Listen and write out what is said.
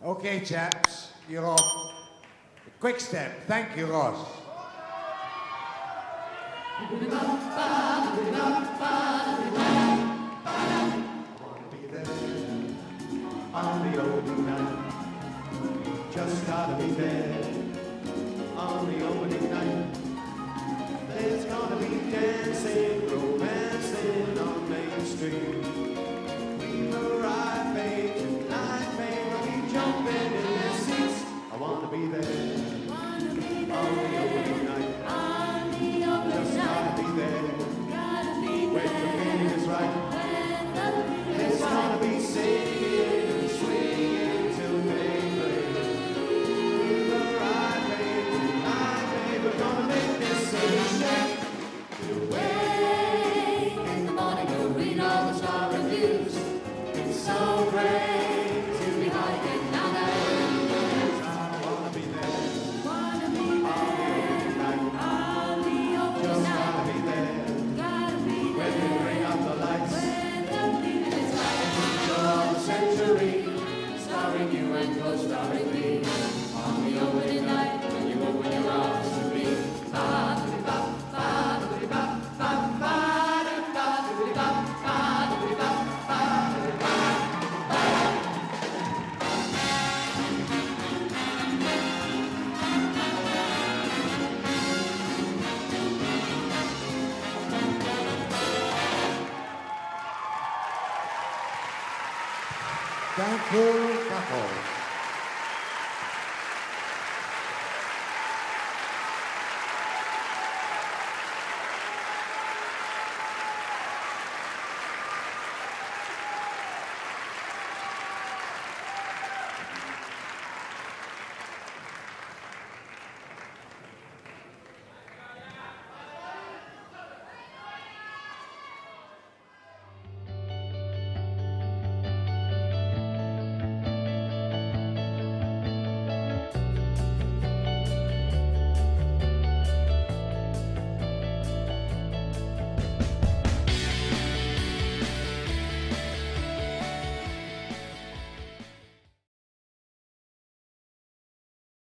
Okay, chaps, you're off. Quick step. Thank you, Ross. The just gotta be there. Thankful Couple.